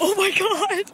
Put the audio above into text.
Oh my god!